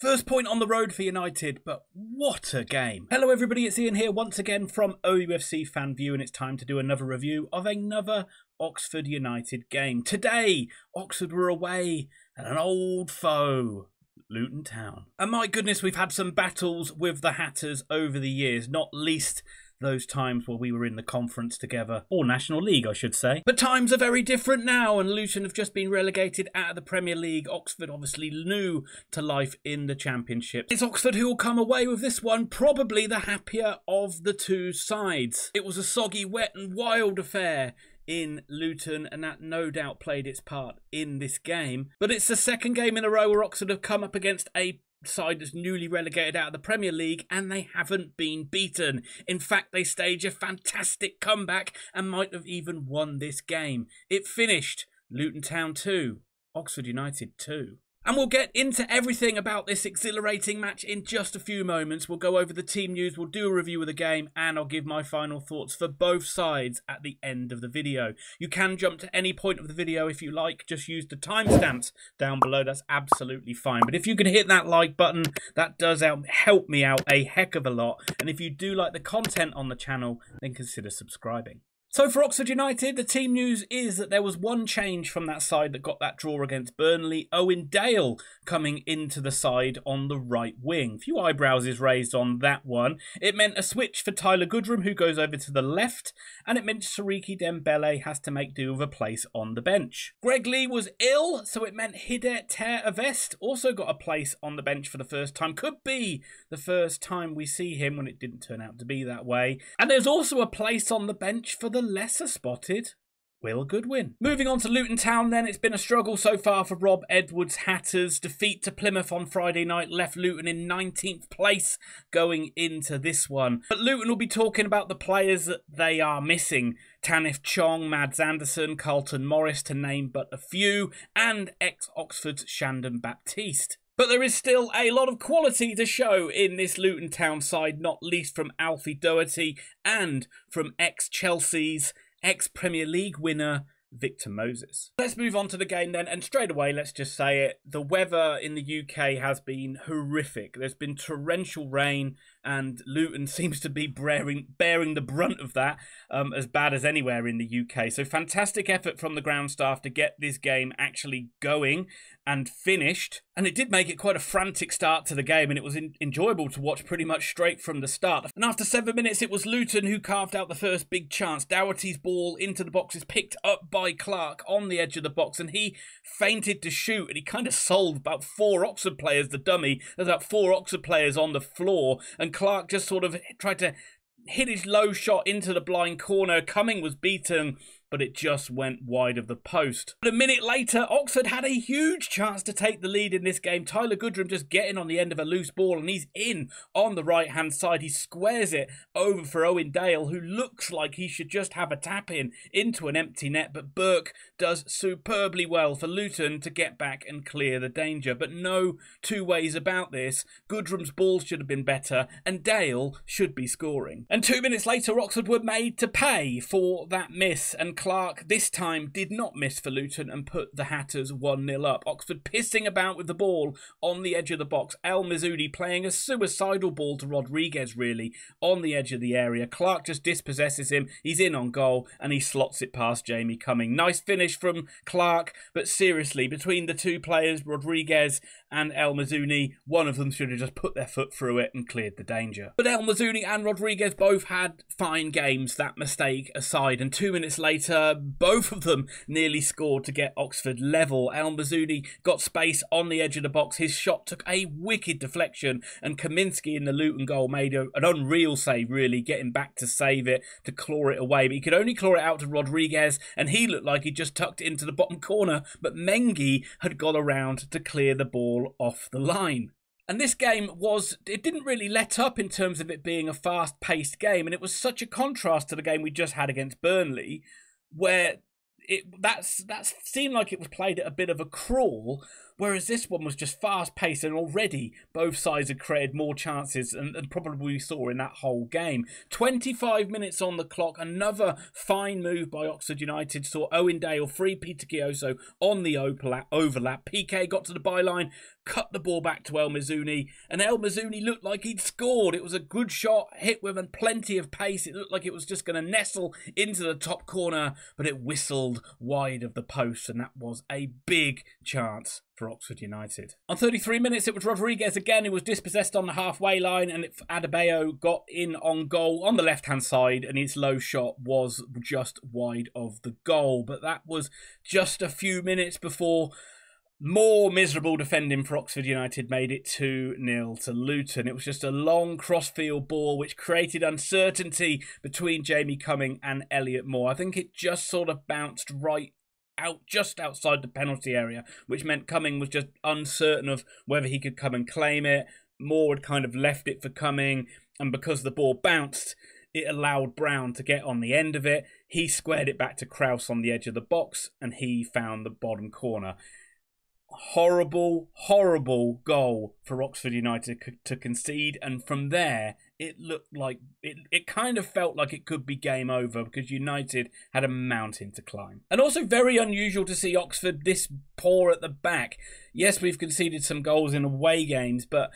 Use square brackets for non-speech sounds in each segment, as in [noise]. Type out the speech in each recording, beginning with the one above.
First point on the road for United, but what a game. Hello everybody, it's Ian here once again from OUFC Fan View and it's time to do another review of another Oxford United game. Today, Oxford were away at an old foe, Luton Town. And my goodness, we've had some battles with the Hatters over the years, not least those times where we were in the conference together, or National League, I should say. But times are very different now, and Luton have just been relegated out of the Premier League. Oxford obviously new to life in the Championship. It's Oxford who will come away with this one, probably the happier of the two sides. It was a soggy, wet, and wild affair in Luton, and that no doubt played its part in this game. But it's the second game in a row where Oxford have come up against a side that's newly relegated out of the Premier League and they haven't been beaten. In fact, they stage a fantastic comeback and might have even won this game. It finished Luton Town 2, Oxford United 2. And we'll get into everything about this exhilarating match in just a few moments. We'll go over the team news, we'll do a review of the game, and I'll give my final thoughts for both sides at the end of the video. You can jump to any point of the video if you like, just use the timestamps down below, that's absolutely fine. But if you can hit that like button, that does help me out a heck of a lot. And if you do like the content on the channel, then consider subscribing. So for Oxford United, the team news is that there was one change from that side that got that draw against Burnley. Owen Dale coming into the side on the right wing. A few eyebrows is raised on that one. It meant a switch for Tyler Goodrham, who goes over to the left, and it meant Siriki Dembele has to make do with a place on the bench. Greg Leigh was ill, so it meant Hidde Ter Avest also got a place on the bench for the first time. Could be the first time we see him when it didn't turn out to be that way. And there's also a place on the bench for the the lesser spotted Will Goodwin. Moving on to Luton Town then, it's been a struggle so far for Rob Edwards' Hatters. Defeat to Plymouth on Friday night left Luton in 19th place going into this one. But Luton will be talking about the players that they are missing. Tahith Chong, Mads Andersen, Carlton Morris to name but a few, and ex-Oxford's Shandon Baptiste. But there is still a lot of quality to show in this Luton Town side, not least from Alfie Doherty and from ex-Chelsea's ex-Premier League winner Victor Moses. Let's move on to the game then, and straight away, let's just say it. The weather in the UK has been horrific. There's been torrential rain, and Luton [laughs] seems to be bearing, bearing the brunt of that um, as bad as anywhere in the UK. So, fantastic effort from the ground staff to get this game actually going and finished. And it did make it quite a frantic start to the game, and it was in- enjoyable to watch pretty much straight from the start. And after seven minutes, it was Luton who carved out the first big chance. Doherty's ball into the box is picked up by Clark on the edge of the box, and he feinted to shoot, and he kind of sold about four Oxford players the dummy. There's about four Oxford players on the floor, and Clark just sort of tried to hit his low shot into the blind corner. Cumming was beaten but it just went wide of the post. But a minute later, Oxford had a huge chance to take the lead in this game. Tyler Goodrham just getting on the end of a loose ball, and he's in on the right hand side. He squares it over for Owen Dale, who looks like he should just have a tap in into an empty net. But Burke does superbly well for Luton to get back and clear the danger. But no two ways about this. Goodrham's ball should have been better, and Dale should be scoring. And two minutes later, Oxford were made to pay for that miss, and Clark this time did not miss for Luton and put the Hatters 1 0 up. Oxford pissing about with the ball on the edge of the box. El Mizouni playing a suicidal ball to Rodrigues, really, on the edge of the area. Clark just dispossesses him. He's in on goal and he slots it past Jamie Cumming. Nice finish from Clark, but seriously, between the two players, Rodrigues and El Mizouni, one of them should have just put their foot through it and cleared the danger. But El Mizouni and Rodrigues both had fine games, that mistake aside, and two minutes later, Uh, both of them nearly scored to get Oxford level. El Mizouni got space on the edge of the box. His shot took a wicked deflection, and Kaminski in the Luton goal made a, an unreal save, really, getting back to save it, to claw it away. But he could only claw it out to Rodrigues, and he looked like he just tucked it into the bottom corner. But Mengi had got around to clear the ball off the line. And this game was, it didn't really let up in terms of it being a fast paced game. And it was such a contrast to the game we just had against Burnley, where it that's that seemed like it was played at a bit of a crawl. Whereas this one was just fast paced, and already both sides had created more chances than, than probably we saw in that whole game. 25 minutes on the clock, another fine move by Oxford United saw Owen Dale free Peter Kioso on the overlap. PK got to the byline, cut the ball back to El Mizouni, and El Mizouni looked like he'd scored. It was a good shot, hit with plenty of pace. It looked like it was just going to nestle into the top corner, but it whistled wide of the post, and that was a big chance for Oxford United. On 33 minutes, it was Rodrigues again who was dispossessed on the halfway line, and Adebayo got in on goal on the left hand side, and his low shot was just wide of the goal. But that was just a few minutes before more miserable defending for Oxford United made it 2 0 to Luton. It was just a long crossfield ball which created uncertainty between Jamie Cumming and Elliott Moore. I think it just sort of bounced right out just outside the penalty area, which meant Cumming was just uncertain of whether he could come and claim it. Moore had kind of left it for Cumming, and because the ball bounced, it allowed Brown to get on the end of it. He squared it back to Krauss on the edge of the box, and he found the bottom corner horrible, horrible goal for Oxford United to concede, and from there it looked like it. It kind of felt like it could be game over because United had a mountain to climb, and also very unusual to see Oxford this poor at the back. Yes, we've conceded some goals in away games, but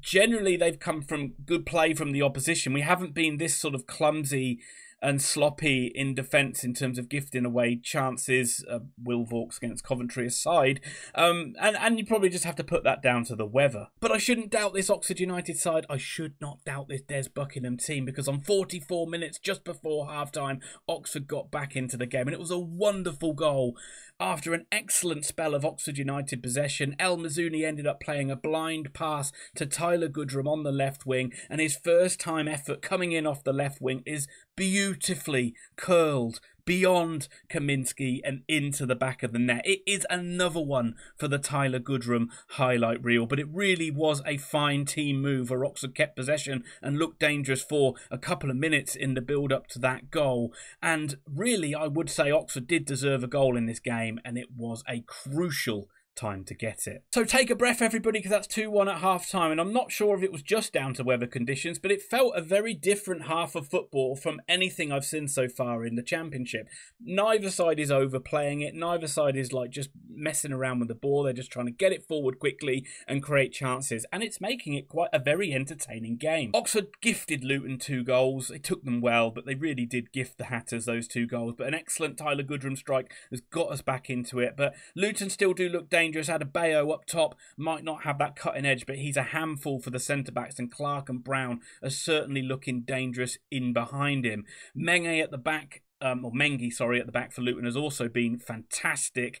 generally they've come from good play from the opposition. We haven't been this sort of clumsy and sloppy in defence in terms of gifting away chances. Uh, Will Vaulks against Coventry aside, um, and and you probably just have to put that down to the weather. But I shouldn't doubt this Oxford United side. I should not doubt this Des Buckingham team because on 44 minutes just before half time, Oxford got back into the game, and it was a wonderful goal. After an excellent spell of Oxford United possession, El Mizouni ended up playing a blind pass to Tyler Goodrham on the left wing, and his first time effort coming in off the left wing is beautifully curled beyond Kaminski and into the back of the net. It is another one for the Tyler Goodrham highlight reel, but it really was a fine team move where Oxford kept possession and looked dangerous for a couple of minutes in the build up to that goal. And really, I would say Oxford did deserve a goal in this game, and it was a crucial time to get it. So take a breath, everybody, because that's 2 1 at half time. And I'm not sure if it was just down to weather conditions, but it felt a very different half of football from anything I've seen so far in the Championship. Neither side is overplaying it, neither side is like just messing around with the ball. They're just trying to get it forward quickly and create chances. And it's making it quite a very entertaining game. Oxford gifted Luton two goals. They took them well, but they really did gift the Hatters those two goals. But an excellent Tyler Goodrham strike has got us back into it. But Luton still do look dangerous dangerous. Adebayo up top might not have that cutting edge, but he's a handful for the centre backs, and Clark and Brown are certainly looking dangerous in behind him. Menge at the back, um, or Mengi, sorry, at the back for Luton has also been fantastic.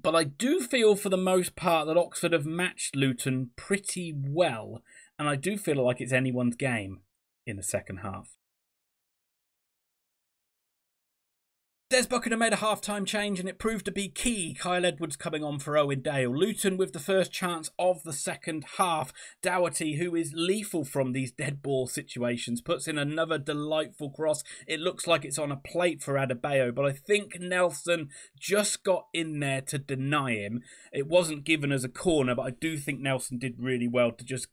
But I do feel for the most part that Oxford have matched Luton pretty well, and I do feel like it's anyone's game in the second half. Des Buckingham made a half-time change and it proved to be key. Kyle Edwards coming on for Owen Dale. Luton with the first chance of the second half. Doherty, who is lethal from these dead ball situations, puts in another delightful cross. It looks like it's on a plate for Adebayo, but I think Nelson just got in there to deny him. It wasn't given as a corner, but I do think Nelson did really well to just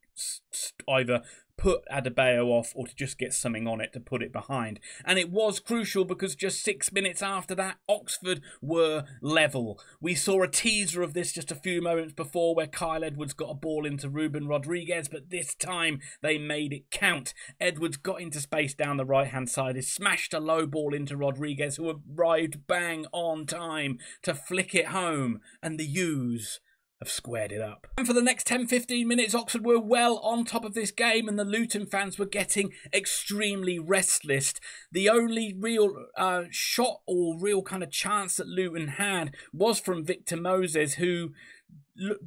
either put Adebayo off or to just get something on it to put it behind. And it was crucial because just six minutes after that, Oxford were level. We saw a teaser of this just a few moments before where Kyle Edwards got a ball into Ruben Rodrigues, but this time they made it count. Edwards got into space down the right hand side, he smashed a low ball into Rodrigues, who arrived bang on time to flick it home, and the U's have squared it up. And for the next 10 15 minutes, Oxford were well on top of this game, and the Luton fans were getting extremely restless. The only real uh, shot or real kind of chance that Luton had was from Victor Moses, who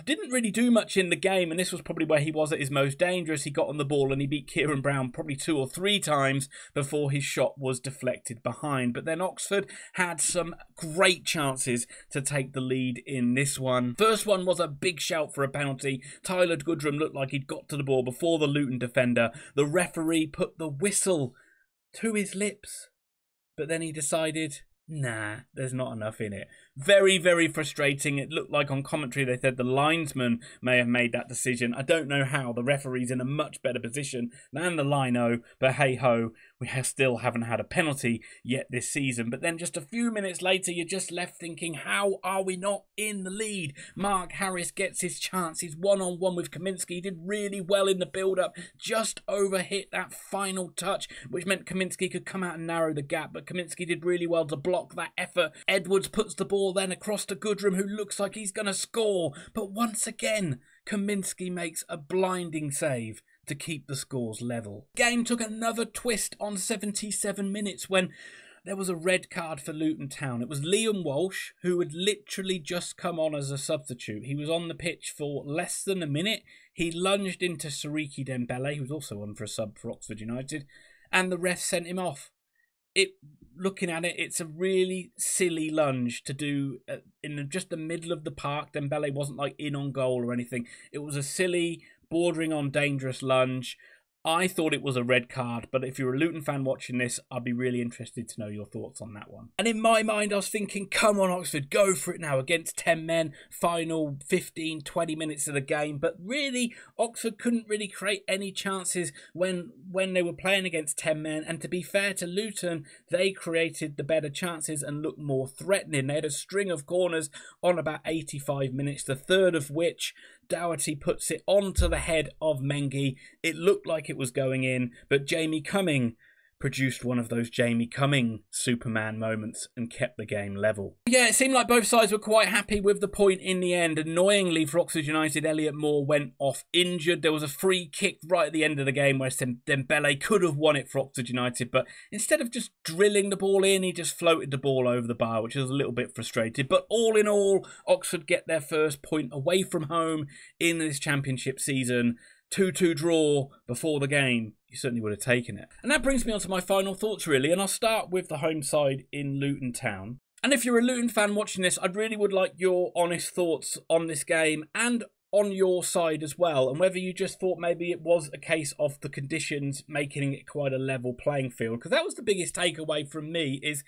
didn't really do much in the game, and this was probably where he was at his most dangerous. He got on the ball and he beat Ciaron Brown probably two or three times before his shot was deflected behind. But then Oxford had some great chances to take the lead in this one. First one was a big shout for a penalty. Tyler Goodrham looked like he'd got to the ball before the Luton defender. The referee put the whistle to his lips, but then he decided, nah, there's not enough in it. Very, very frustrating. It looked like on commentary they said the linesman may have made that decision. I don't know how. The referee's in a much better position than the lino, but hey ho, we still haven't had a penalty yet this season. But then just a few minutes later, you're just left thinking, how are we not in the lead? Mark Harris gets his chance. He's one on one with Kaminski. He did really well in the build up, just overhit that final touch, which meant Kaminski could come out and narrow the gap. But Kaminski did really well to block that effort. Edwards puts the ball then across to Goodrham, who looks like he's going to score. But once again, Kaminski makes a blinding save to keep the scores level. Game took another twist on 77 minutes when there was a red card for Luton Town. It was Liam Walsh, who had literally just come on as a substitute. He was on the pitch for less than a minute. He lunged into Siriki Dembele, who was also on for a sub for Oxford United, and the ref sent him off. It, looking at it, it's a really silly lunge to do uh, in just the middle of the park. Dembele wasn't like in on goal or anything. It was a silly, bordering on dangerous lunge. I thought it was a red card, but if you're a Luton fan watching this, I'd be really interested to know your thoughts on that one. And in my mind, I was thinking, come on, Oxford, go for it now against 10 men, final 15, 20 minutes of the game. But really, Oxford couldn't really create any chances when, when they were playing against 10 men. And to be fair to Luton, they created the better chances and looked more threatening. They had a string of corners on about 85 minutes, the third of which Doherty puts it onto the head of Mengi. It looked like it was going in, but Jamie Cumming produced one of those Jamie Cumming Superman moments and kept the game level. Yeah, it seemed like both sides were quite happy with the point in the end. Annoyingly for Oxford United, Elliott Moore went off injured. There was a free kick right at the end of the game where Dembele could have won it for Oxford United, but instead of just drilling the ball in, he just floated the ball over the bar, which was a little bit frustrated. But all in all, Oxford get their first point away from home in this championship season. 2 2 draw before the game, you certainly would have taken it. And that brings me on to my final thoughts, really. And I'll start with the home side in Luton Town. And if you're a Luton fan watching this, I'd really would like your honest thoughts on this game and on your side as well, and whether you just thought maybe it was a case of the conditions making it quite a level playing field. Because that was the biggest takeaway from me is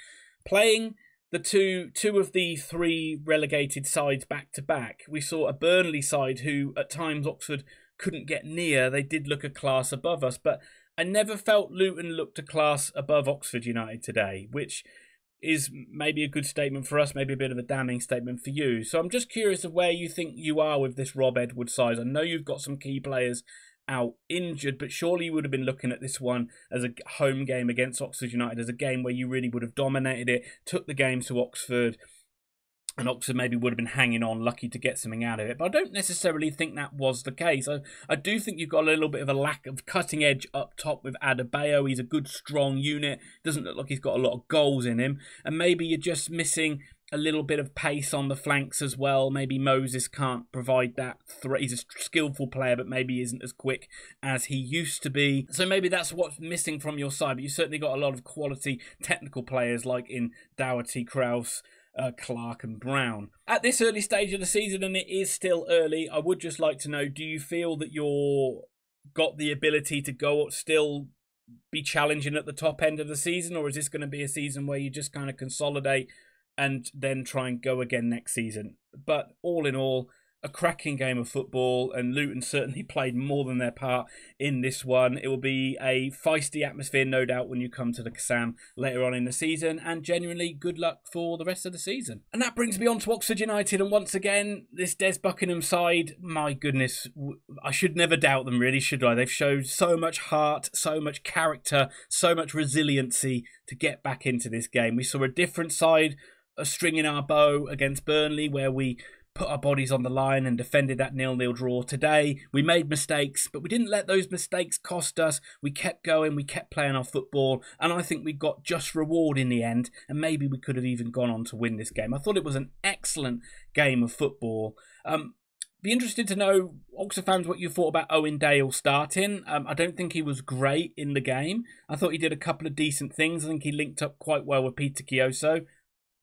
playing the two two of the three relegated sides back to back. We saw a Burnley side who at times Oxford couldn't get near. They did look a class above us, but I never felt Luton looked a class above Oxford United today, which is maybe a good statement for us, maybe a bit of a damning statement for you. So I'm just curious of where you think you are with this Rob Edwards size. I know you've got some key players out injured, but surely you would have been looking at this one as a home game against Oxford United, as a game where you really would have dominated it, took the game to Oxford, and Oxford maybe would have been hanging on, lucky to get something out of it. But I don't necessarily think that was the case. I, I do think you've got a little bit of a lack of cutting edge up top with Adebayo. He's a good, strong unit. Doesn't look like he's got a lot of goals in him. And maybe you're just missing a little bit of pace on the flanks as well. Maybe Moses can't provide that threat. He's a skillful player, but maybe isn't as quick as he used to be. So maybe that's what's missing from your side. But you certainly got a lot of quality technical players like in Doherty, Krauss, uh, Clark and Brown. At this early stage of the season, and it is still early, I would just like to know: Do you feel that you're got the ability to go still be challenging at the top end of the season, or is this going to be a season where you just kind of consolidate and then try and go again next season? But all in all, a cracking game of football, and Luton certainly [laughs] played more than their part in this one. It will be a feisty atmosphere, no doubt, when you come to the Kassam later on in the season, and genuinely good luck for the rest of the season. And that brings me on to Oxford United, and once again, this Des Buckingham side, my goodness, I should never doubt them, really, should I? They've showed so much heart, so much character, so much resiliency to get back into this game. We saw a different side a string in our bow against Burnley, where we put our bodies on the line and defended that nil-nil draw. Today, we made mistakes, but we didn't let those mistakes cost us. We kept going, we kept playing our football, and I think we got just reward in the end, and maybe we could have even gone on to win this game. I thought it was an excellent game of football. Um, be interested to know, Oxford fans, what you thought about Owen Dale starting. Um, I don't think he was great in the game. I thought he did a couple of decent things. I think he linked up quite well with Peter Kioso.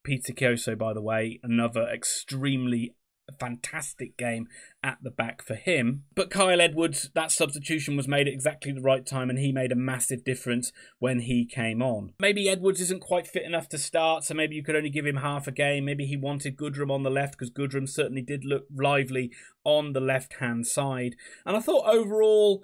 Peter Kioso, by the way, another extremely a fantastic game at the back for him. But Kyle Edwards, that substitution was made at exactly the right time and he made a massive difference when he came on. Maybe Edwards isn't quite fit enough to start, so maybe you could only give him half a game. Maybe he wanted Goodrham on the left because Goodrham certainly did look lively on the left hand side. And I thought overall,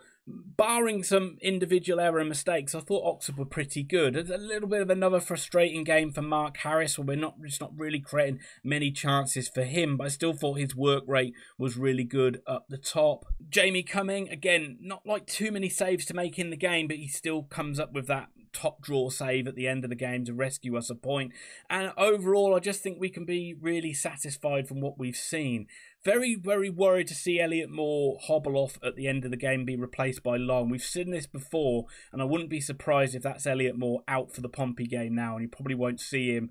barring some individual error mistakes, I thought Oxford were pretty good. It's a little bit of another frustrating game for Mark Harris, where we're not just not really creating many chances for him, but I still thought his work rate was really good up the top. Jamie Cumming, again, not like too many saves to make in the game, but he still comes up with that top draw save at the end of the game to rescue us a point. And overall, I just think we can be really satisfied from what we've seen. Very, very worried to see Elliott Moore hobble off at the end of the game, be replaced by Long. We've seen this before, and I wouldn't be surprised if that's Elliott Moore out for the Pompey game now, and you probably won't see him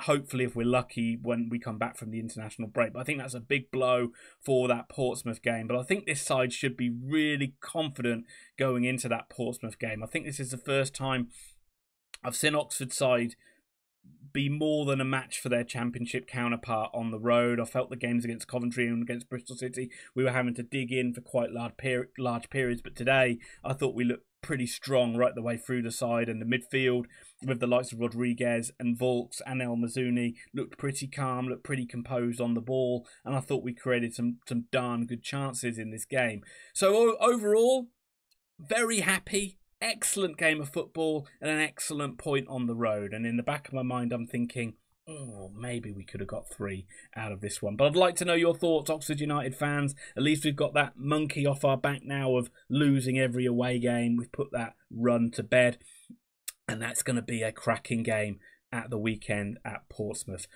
hopefully if we're lucky when we come back from the international break. But I think that's a big blow for that Portsmouth game. But I think this side should be really confident going into that Portsmouth game. I think this is the first time I've seen Oxford side be more than a match for their championship counterpart on the road. I felt the games against Coventry and against Bristol City, we were having to dig in for quite large, peri- large periods. But today, I thought we looked pretty strong right the way through the side and the midfield with the likes of Rodrigues and Vaulks and El Mizouni looked pretty calm, looked pretty composed on the ball, and I thought we created some some darn good chances in this game. So overall, very happy excellent game of football and an excellent point on the road. And in the back of my mind, I'm thinking, oh, maybe we could have got three out of this one. But I'd like to know your thoughts, Oxford United fans. At least we've got that monkey off our back now of losing every away game. We've put that run to bed. And that's going to be a cracking game at the weekend at Portsmouth.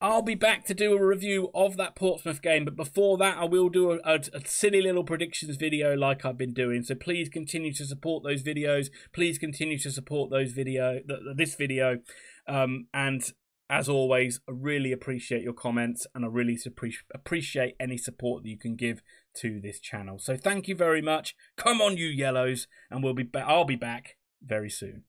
I'll be back to do a review of that Portsmouth game, but before that, I will do a, a, a, silly little predictions video like I've been doing. So please continue to support those videos. Please continue to support those video, th this video, um, and as always, I really appreciate your comments and I really appreciate any support that you can give to this channel. So thank you very much. Come on, you yellows, and we'll be. I'll be back very soon.